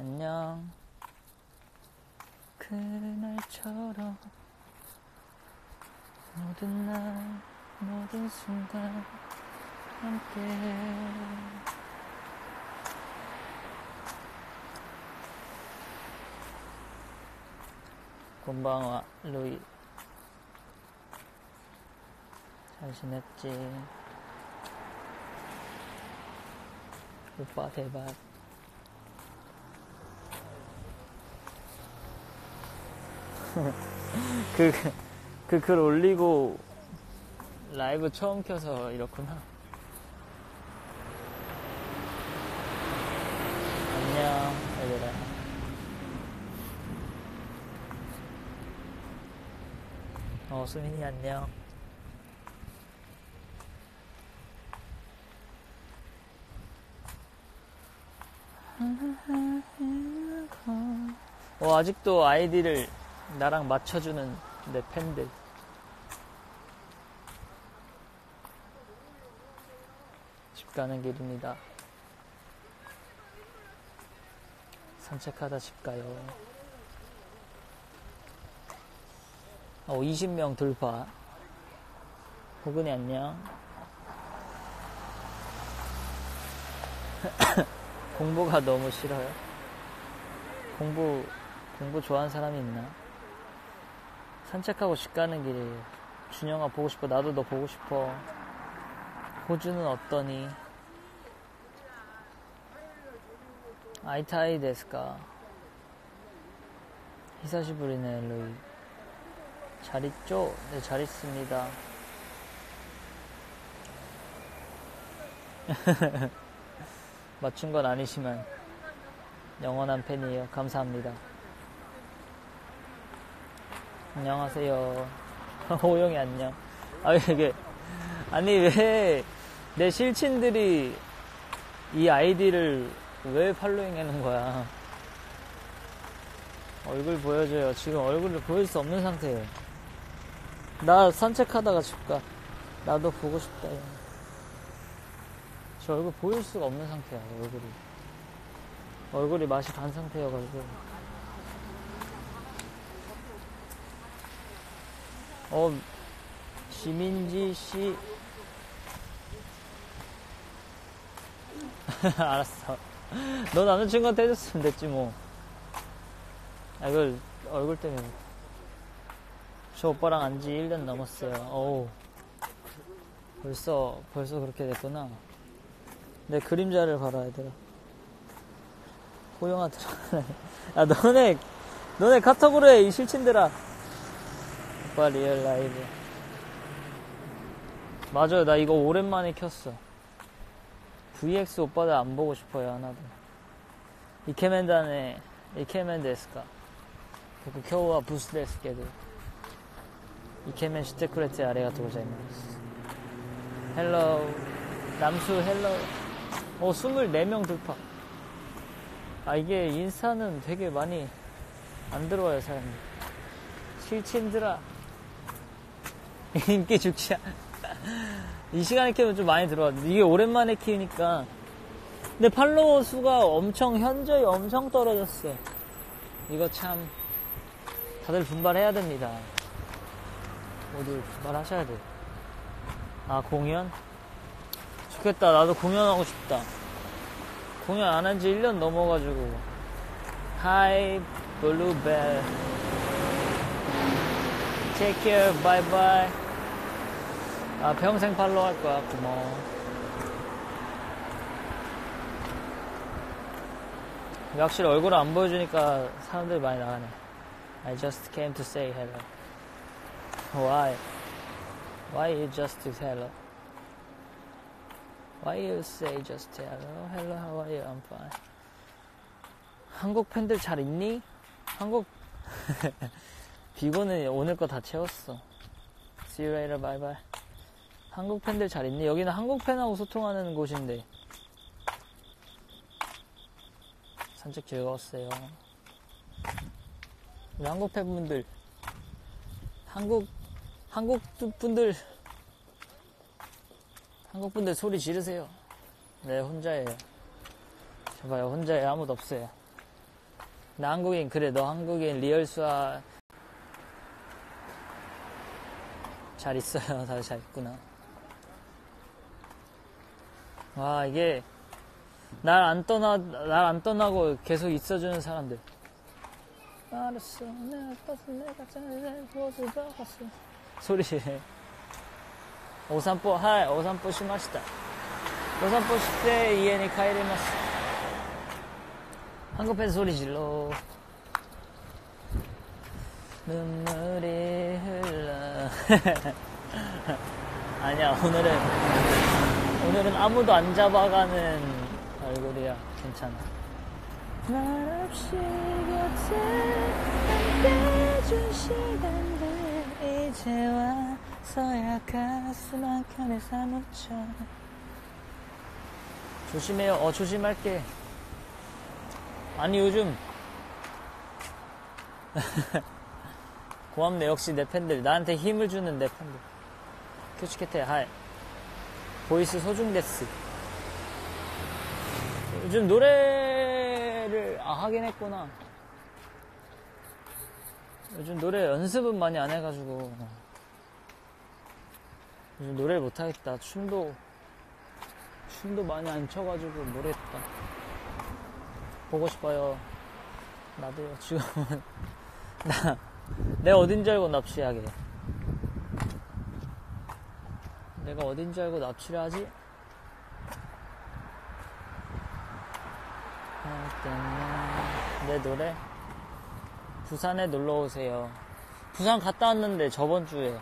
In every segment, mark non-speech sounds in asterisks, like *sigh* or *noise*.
안녕. 그날처럼 모든 날, 모든 순간 함께. 곤방와 루이. 잘 지냈지? 오빠 대박. *laughs* 그 그 글 올리고 라이브 처음 켜서 이렇구나. 안녕, 얘들아. 어, 수민이 안녕. 어, 아직도 아이디를 나랑 맞춰주는 내 팬들. 집 가는 길입니다. 산책하다 집 가요. 어, 20명 돌파. 호근이 안녕. *laughs* 공부가 너무 싫어요. 공부, 공부 좋아하는 사람이 있나? 산책하고 집 가는 길에 준영아 보고 싶어. 나도 너 보고 싶어. 호주는 어떠니? 아이타이 데스까? 히사시 부리네 루이. 잘 있죠? 네, 잘 있습니다. *laughs* 맞춘 건 아니지만 영원한 팬이에요. 감사합니다. 안녕하세요. *laughs* 호영이 안녕. 아, 이게, 아니, 왜, 내 실친들이 이 아이디를 왜 팔로잉 해놓은 거야? 얼굴 보여줘요. 지금 얼굴을 보일 수 없는 상태예요. 나 산책하다가 집 가. 나도 보고 싶다. 저 얼굴 보일 수가 없는 상태야, 얼굴이. 얼굴이 맛이 간 상태여가지고. 어, 지민지 씨. 알았어. 너 남자친구한테 해줬으면 됐지, 뭐. 아, 이걸 얼굴 때문에. 저 오빠랑 안 지 1년 넘었어요. 어우. 벌써, 벌써 그렇게 됐구나. 내 그림자를 봐라, 얘들아. 호영아 들어. 야, 너네, 너네 카톡으로 해, 이 실친들아. 오빠 리얼 라이브. 맞아요, 나 이거 오랜만에 켰어. VX 오빠들 안 보고 싶어요, 하나도. 이케멘다네, 이케멘 데스까. 그今日は 부스 데스けど. 이케멘 시테 쿠레테 아리가토 고자이마스. 헬로. 남수 헬로. 어, 24명 돌파. 아, 이게 인스타는 되게 많이 안 들어와요, 사람이. 실친들아. *laughs* 인기 죽지 않. 이 시간에 키우면 좀 많이 들어와. 이게 오랜만에 키우니까. 근데 팔로워 수가 엄청, 현저히 엄청 떨어졌어. 이거 참, 다들 분발해야 됩니다. 모두 분발하셔야 돼. 아, 공연? 좋겠다. 나도 공연하고 싶다. 공연 안 한 지 1년 넘어가지고. Hi, 블루벨. Take care, bye bye. 아, 평생 팔로우 할 거야. 고마워. 확실히 얼굴을 안 보여주니까 사람들이 많이 나가네. I just came to say hello. Why? Why you just hello? Why you say just hello? Hello, how are you? I'm fine. 한국 팬들 잘 있니? 한국 비고는 오늘 거 다 채웠어. See you later, bye bye. 한국 팬들 잘 있니? 여기는 한국 팬하고 소통하는 곳인데. 산책 즐거웠어요. 우리 한국 팬분들, 한국, 한국 분들, 한국 분들 소리 지르세요. 네, 혼자예요. 제발요, 혼자예요. 아무도 없어요. 나 한국인, 그래, 너 한국인, 리얼수아. 잘 있어요. *laughs* 다들 잘 있구나. 와, 이게, 날 안 떠나, 날 안 떠나고 계속 있어주는 사람들. 알았어, 내가 떴어, 내가 잘해, 박았어. 소리. *laughs* お散歩、はい、お散歩しました。お散歩して家に帰ります。 한국에서 소리 질러. 눈물이 흘러. *laughs* 아니야, 오늘은, 오늘은 아무도 안 잡아가는 얼굴이야. 괜찮아. 말 없이 곁에 함께해준 시간들 이제 와서야 가슴 한 켠에 사무쳐 조심해요. 어, 조심할게. 아니, 요즘. *laughs* 고맙네. 역시 내 팬들. 나한테 힘을 주는 내 팬들. 큐치케테, 하이. 보이스 소중데스. 요즘 노래를, 아, 하긴 했구나. 요즘 노래 연습은 많이 안 해가지고. 요즘 노래를 못하겠다. 춤도, 춤도 많이 안 춰가지고 모르겠다. 보고 싶어요. 나도요. 지금은 *laughs* 나 내가 어딘 줄 알고 납치하게. 내가 어딘 줄 알고 납치를 하지? 내 노래 부산에 놀러 오세요. 부산 갔다 왔는데 저번 주에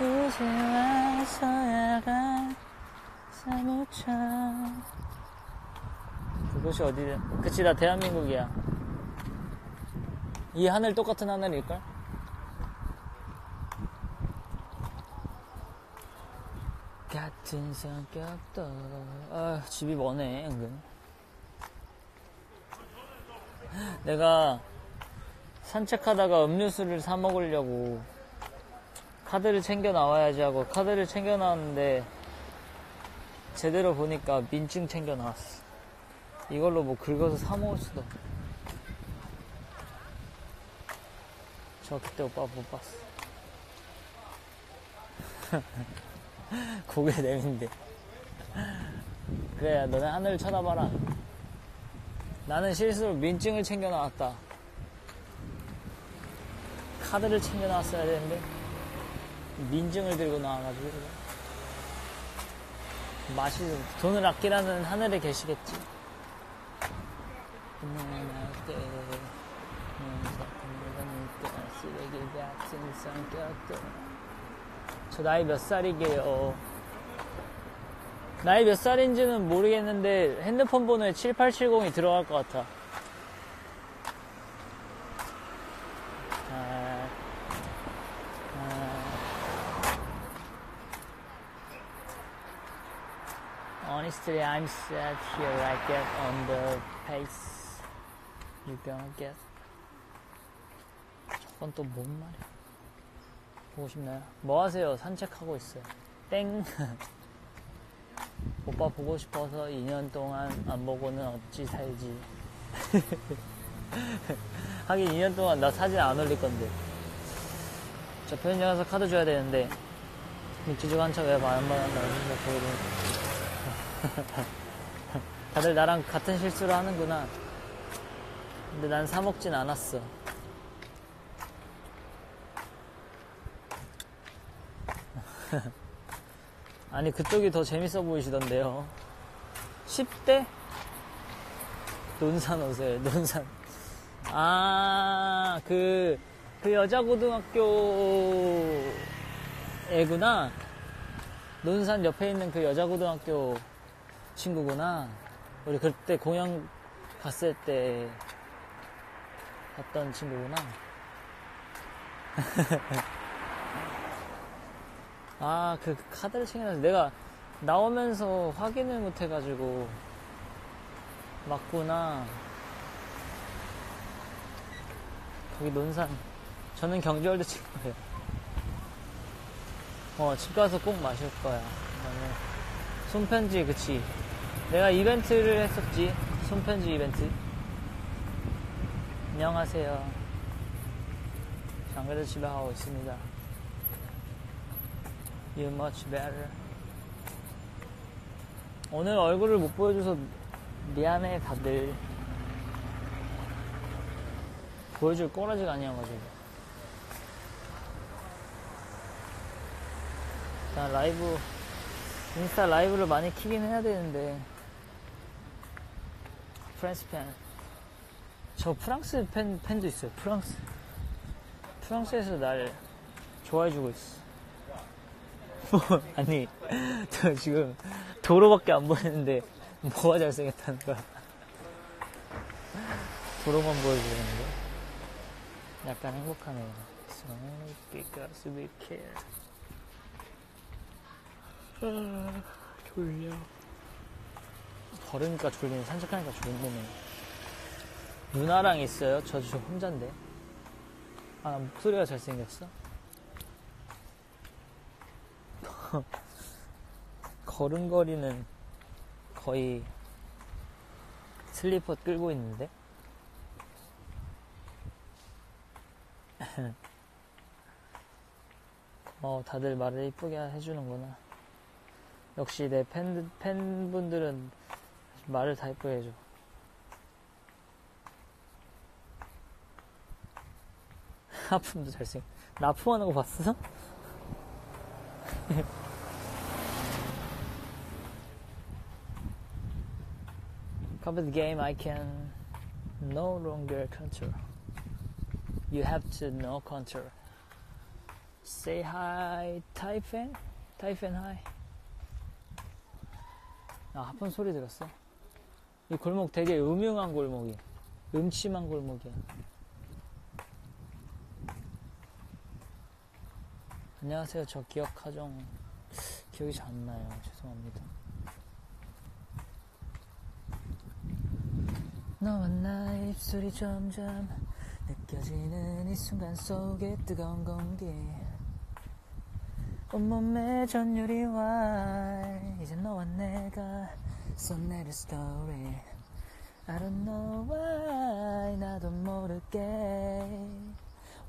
이제 와서야가 사무쳐 그곳이 어디든 그치 나 대한민국이야 이 하늘 똑같은 하늘일걸? 같은 성격도 아 집이 머네 은근 내가 산책하다가 음료수를 사 먹으려고 카드를 챙겨 나와야지 하고 카드를 챙겨 나왔는데 제대로 보니까 민증 챙겨 나왔어. 이걸로 뭐 긁어서 사 먹을 수도. 저 그때 오빠 못 봤어. *laughs* 고개 내민데. 그래, 너네 하늘을 쳐다봐라. 나는 실수로 민증을 챙겨 나왔다. 카드를 챙겨 나왔어야 되는데, 민증을 들고 나와가지고. 맛이, 돈을 아끼라는 하늘에 계시겠지. 저 나이 몇 살이게요? 나이 몇 살인지는 모르겠는데 핸드폰 번호에 7870이 들어갈 것 같아. 아, 아. Honestly, I'm sad here. I get on the pace. You gonna get. 저건 또 뭔 말이야? 보고 싶나요? 뭐 하세요? 산책하고 있어요. 땡. *laughs* 오빠 보고 싶어서 2년 동안 안 보고는 어찌 살지. *laughs* 하긴 2년 동안 나 사진 안 올릴 건데. 저 편의점 가서 카드 줘야 되는데, 민주주가 한참 왜말안 받는다고 생각 보이는. *laughs* 다들 나랑 같은 실수를 하는구나. 근데 난 사먹진 않았어. *laughs* 아니 그쪽이 더 재밌어 보이시던데요. 10대? 논산 오세요 논산. 아그 그 여자 고등학교 애구나? 논산 옆에 있는 그 여자 고등학교 친구구나? 우리 그때 공연 갔을 때 봤던 친구구나 *laughs* 아, 그 카드를 챙겨놔서 내가 나오면서 확인을 못 해가지고 맞구나. 거기 논산. 저는 경주월드 친구예요. 어, 집 가서 꼭 마실 거야. 손편지, 그치. 내가 이벤트를 했었지. 손편지 이벤트. 안녕하세요. 장그래도 집에 가고 있습니다. You much better. 오늘 얼굴을 못 보여줘서 미안해 다들. 보여줄 꼬라지가 아니어가지고. 일단 라이브, 인스타 라이브를 많이 키긴 해야 되는데. 프랑스 팬. 저 프랑스 팬, 팬도 있어요. 프랑스. 프랑스에서 날 좋아해주고 있어. 뭐, *laughs* 아니, 저 지금 도로밖에 안 보이는데, 뭐가 잘생겼다는 거야. 도로만 보여주는데. 약간 행복하네요. Because we care. 아, 졸려. 걸으니까 졸리네. 산책하니까 졸리네. 누나랑 있어요? 저, 저 혼잔데. 아, 나 목소리가 잘생겼어? *laughs* 걸음걸이는 거의 슬리퍼 끌고 있는데? *laughs* 어, 다들 말을 이쁘게 해주는구나. 역시 내 팬, 팬분들은 말을 다 이쁘게 해줘. *laughs* 하품도 잘생. 나 하품하는 거 봤어? The game I can no longer control. You have to no control. Say hi, Typhan. Typhan hi. 아, 하품 소리 들었어? 이 골목 되게 음흉한 골목이야. 음침한 골목이야. 안녕하세요. 저 기억하정 기억이 잘 안 나요. 죄송합니다. 너와 나의 입술이 점점 느껴지는 이 순간 속에 뜨거운 공기. 온몸에 전율이 와. 이제 너와 내가 써내릴 스토리 I don't know why. 나도 모르게.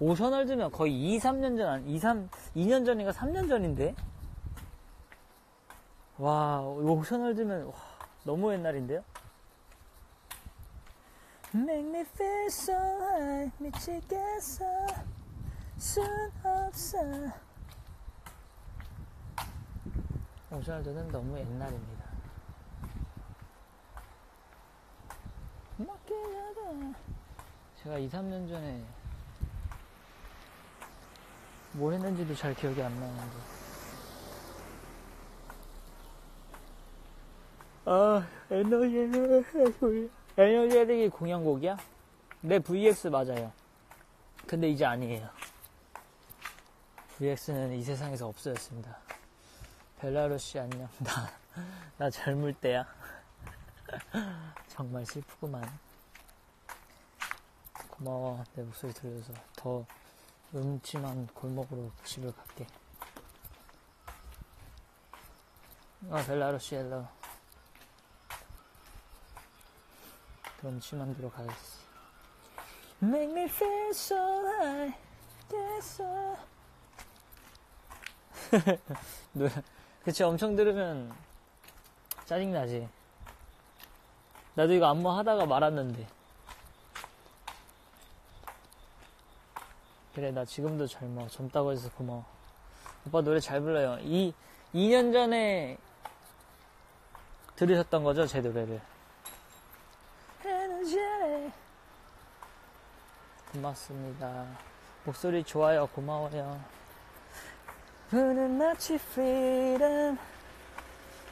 오션월드면 거의 2, 3년 전, 아니, 2, 3, 2년 전인가 3년 전인데? 와, 오션월드면, 와, 너무 옛날인데요? Make me feel so high, 미치겠어, 순 없어. 오션월드는 너무 옛날입니다. 맡기려다. 제가 2, 3년 전에 뭘 했는지도 잘 기억이 안 나는데. 아, 에너지 헤딩. 에너지 헤딩이 공연곡이야? 네, VX 맞아요. 근데 이제 아니에요. VX는 이 세상에서 없어졌습니다. 벨라루시 안녕. *laughs* 나, 나 젊을 때야. *laughs* 정말 슬프구만. 고마워. 내 목소리 들려줘서. 더 음침한 골목으로 집을 갈게. 아, 벨라루시 hello. 더 음침한 데로 가야지. Make me feel so high, yes, *laughs* 노래, 그치, 엄청 들으면 짜증나지. 나도 이거 안무 하다가 말았는데. 그래, 나 지금도 젊어. 젊다고 해서 고마워. 오빠 노래 잘 불러요. 이, 2년 전에 들으셨던 거죠? 제 노래를. 고맙습니다. 목소리 좋아요. 고마워요.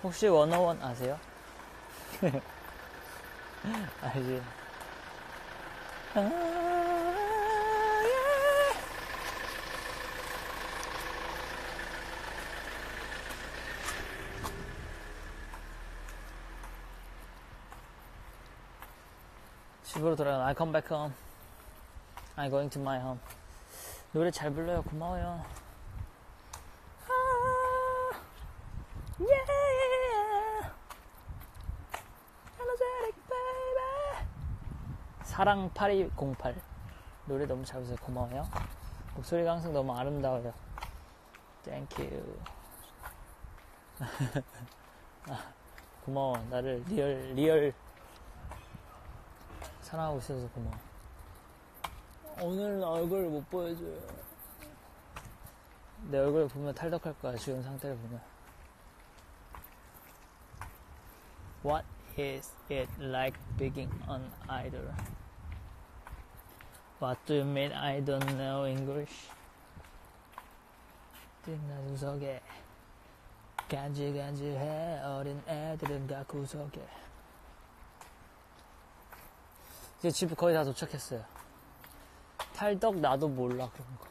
혹시 원어원 아세요? *laughs* 알지? 아, 예. 집으로 돌아가. I come back home. I'm going to my home. 노래 잘 불러요. 고마워요. 아, yeah. 사랑 8208 노래 너무 잘 부르세요 고마워요 목소리가 항상 너무 아름다워요 thank you *laughs* 아, 고마워 나를 real real 사랑하고 있어서 고마워 오늘 얼굴 못 보여줘요 내 얼굴 보면 탈덕할 거야 지금 상태를 보면 What is it like being an idol? What do you mean I don't know English? 나 구석에 간질간질해 어린 애들은 다 구석에 이제 집 거의 다 도착했어요 탈덕 나도 몰라 그런 거.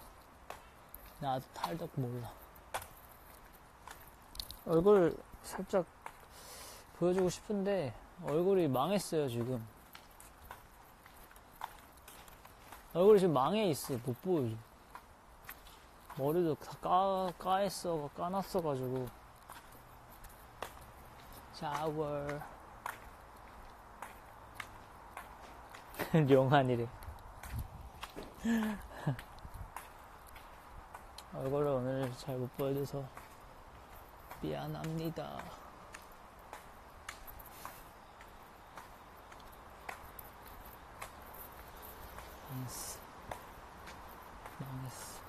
나도 탈덕 몰라. 얼굴 살짝 보여주고 싶은데 얼굴이 망했어요 지금. 얼굴이 지금 망해 있어 못 보여줘 머리도 다 까, 까했어 까놨어가지고. 샤워. *laughs* 용한이래 얼굴을 오늘 잘 못 보여줘서 미안합니다 망했어. 망했어.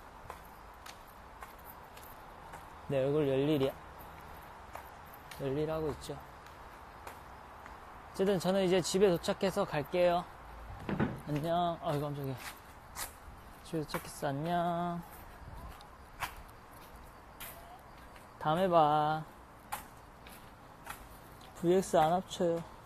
내 얼굴 열일이야. 열일하고 있죠. 어쨌든 저는 이제 집에 도착해서 갈게요. 안녕. 아이 깜짝이야. 도착했어. 안녕. 다음에 봐. VX 안 합쳐요.